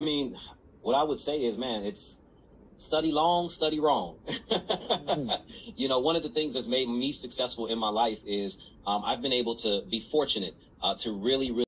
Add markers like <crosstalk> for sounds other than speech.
I mean, what I would say is, man, it's study long, study wrong. <laughs> Mm-hmm. you know, one of the things that's made me successful in my life is um, I've been able to be fortunate uh, to really, really